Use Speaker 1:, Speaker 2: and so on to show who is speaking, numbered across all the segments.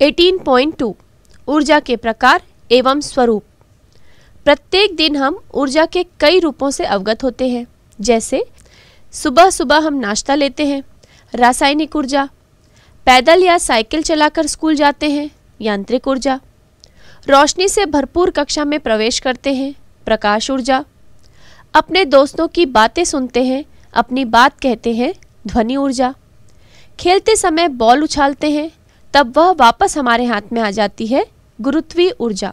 Speaker 1: 18.2 ऊर्जा के प्रकार एवं स्वरूप। प्रत्येक दिन हम ऊर्जा के कई रूपों से अवगत होते हैं, जैसे सुबह सुबह हम नाश्ता लेते हैं, रासायनिक ऊर्जा, पैदल या साइकिल चलाकर स्कूल जाते हैं, यांत्रिक ऊर्जा, रोशनी से भरपूर कक्षा में प्रवेश करते हैं, प्रकाश ऊर्जा, अपने दोस्तों की बातें सुनते हैं, अपनी बात कहते हैं, ध्वनि ऊर्जा, खेलते समय बॉल उछालते हैं तब वह वापस हमारे हाथ में आ जाती है, गुरुत्वीय ऊर्जा।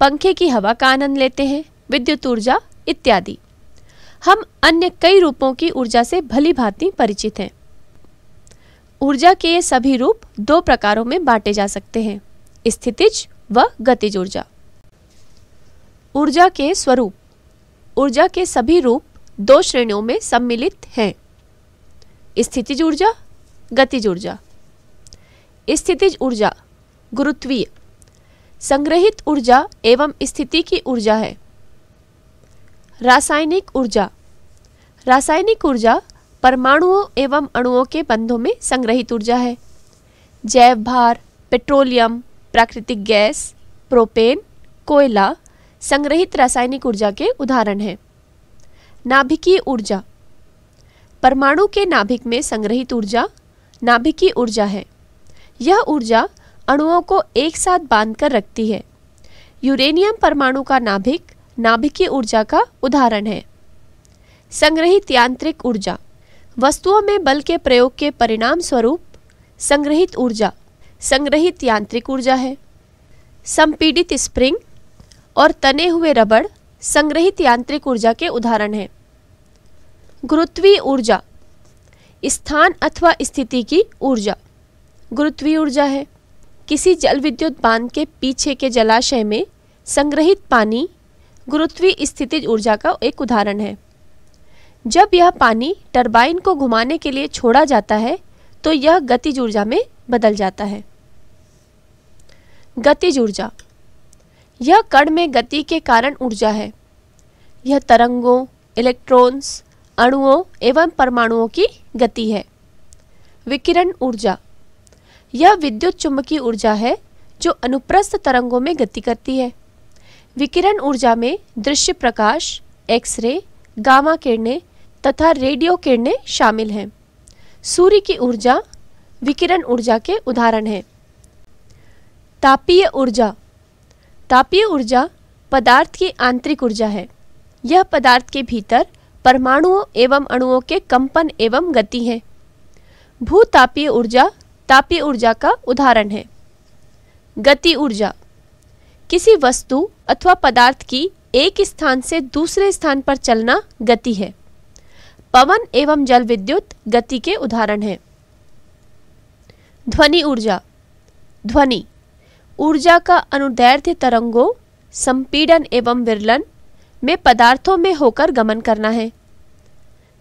Speaker 1: पंखे की हवा का आनंद लेते हैं, विद्युत ऊर्जा, इत्यादि। हम अन्य कई रूपों की ऊर्जा से भली भांति परिचित हैं। ऊर्जा के ये सभी रूप दो प्रकारों में बांटे जा सकते हैं, स्थितिज व गतिज ऊर्जा। ऊर्जा के स्वरूप। ऊर्जा के सभी रूप दो श्रेणियों में सम्मिलित हैं, स्थितिज ऊर्जा, गतिज ऊर्जा। स्थितिज ऊर्जा, गुरुत्वीय। संग्रहित ऊर्जा एवं स्थिति की ऊर्जा है। रासायनिक ऊर्जा। रासायनिक ऊर्जा परमाणुओं एवं अणुओं के बंधों में संग्रहित ऊर्जा है। जैव भार, पेट्रोलियम, प्राकृतिक गैस, प्रोपेन, कोयला संग्रहित रासायनिक ऊर्जा के उदाहरण हैं। नाभिकीय ऊर्जा। परमाणु के नाभिक में संग्रहित ऊर्जा नाभिकीय ऊर्जा है। यह ऊर्जा अणुओं को एक साथ बांधकर रखती है। यूरेनियम परमाणु का नाभिक नाभिकीय ऊर्जा का उदाहरण है। संग्रहित यांत्रिक ऊर्जा, वस्तुओं में बल के प्रयोग के परिणाम स्वरूप संग्रहित ऊर्जा, संग्रहित यांत्रिक ऊर्जा है। संपीड़ित स्प्रिंग और तने हुए रबड़ संग्रहित यांत्रिक ऊर्जा के उदाहरण हैं। गुरुत्वीय ऊर्जा, स्थान अथवा स्थिति की ऊर्जा। गुरुत्वीय ऊर्जा है। किसी जल विद्युत बाँध के पीछे के जलाशय में संग्रहित पानी गुरुत्वीय स्थितिज ऊर्जा का एक उदाहरण है। जब यह पानी टरबाइन को घुमाने के लिए छोड़ा जाता है तो यह गतिज ऊर्जा में बदल जाता है। गतिज ऊर्जा। यह कण में गति के कारण ऊर्जा है। यह तरंगों, इलेक्ट्रॉन्स, अणुओं एवं परमाणुओं की गति है। विकिरण ऊर्जा। यह विद्युत चुंबकीय ऊर्जा है, जो अनुप्रस्थ तरंगों में गति करती है। विकिरण ऊर्जा में दृश्य प्रकाश, एक्सरे, गामा किरणें तथा रेडियो किरणें शामिल हैं। सूर्य की ऊर्जा विकिरण ऊर्जा के उदाहरण हैं। तापीय ऊर्जा। तापीय ऊर्जा पदार्थ की आंतरिक ऊर्जा है। यह पदार्थ के भीतर परमाणुओं एवं अणुओं के कंपन एवं गति है। भूतापीय ऊर्जा तापीय ऊर्जा का उदाहरण है। गति ऊर्जा। किसी वस्तु अथवा पदार्थ की एक स्थान से दूसरे स्थान पर चलना गति है। पवन एवं जल विद्युत गति के उदाहरण हैं। ध्वनि ऊर्जा। ध्वनि। ऊर्जा का अनुदैर्ध्य तरंगों, संपीड़न एवं विरलन में पदार्थों में होकर गमन करना है।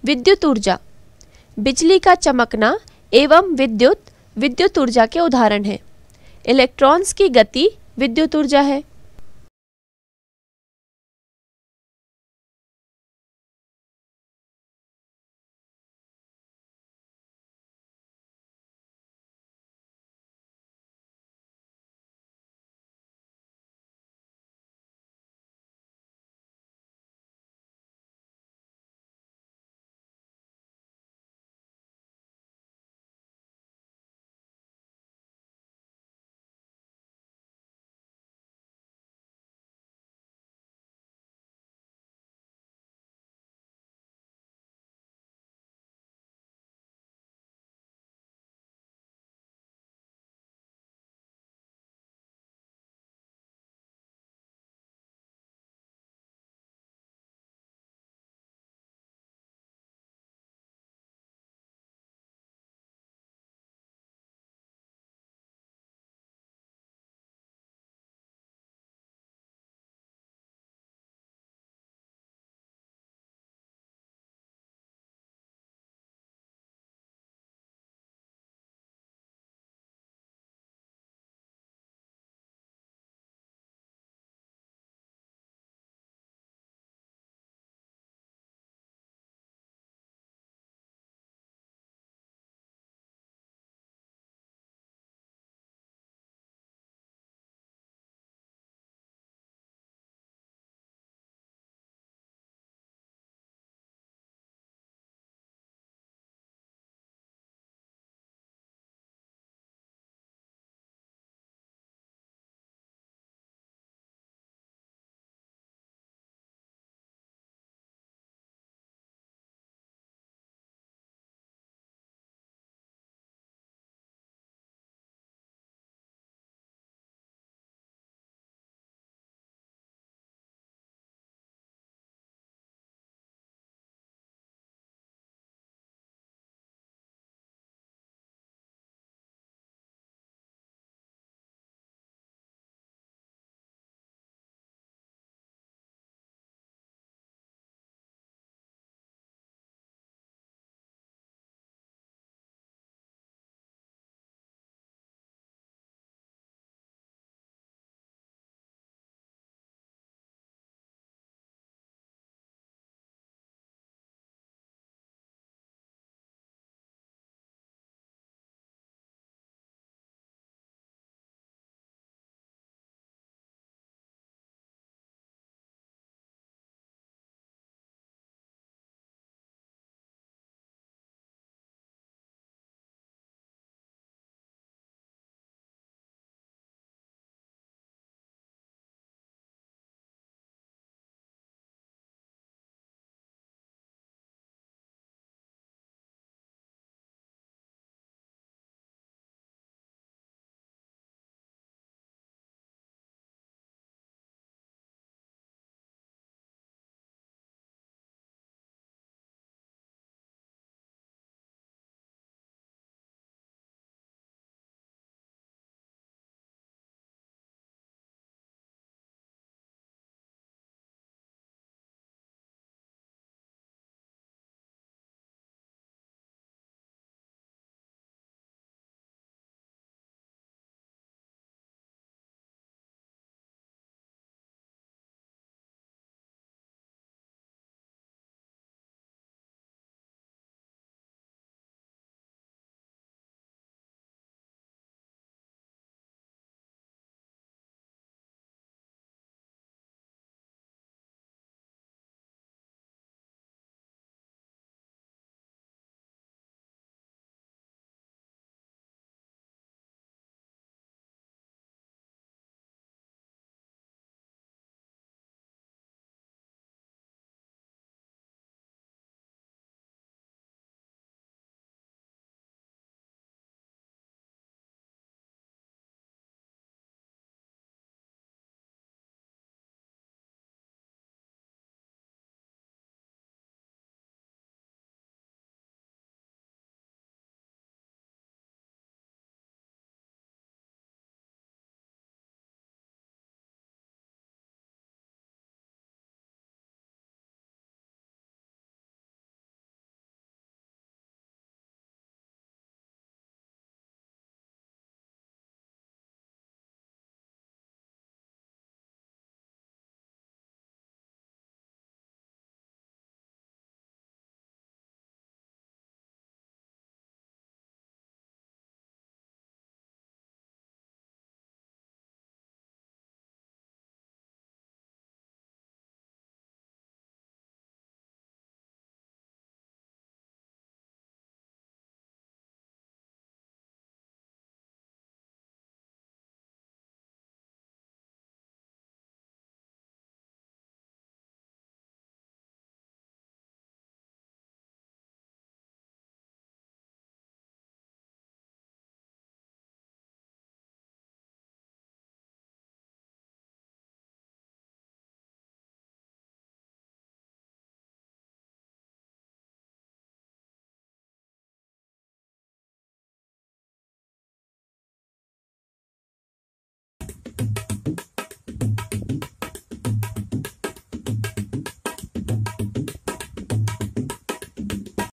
Speaker 1: विद्युत ऊर्जा। बिजली का चमकना एवं विद्युत विद्युत ऊर्जा के उदाहरण हैं। इलेक्ट्रॉन्स की गति विद्युत ऊर्जा है।